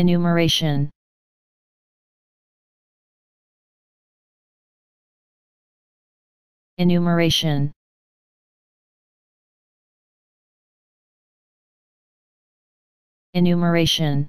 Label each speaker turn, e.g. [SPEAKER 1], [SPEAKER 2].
[SPEAKER 1] Enumeration. Enumeration. Enumeration.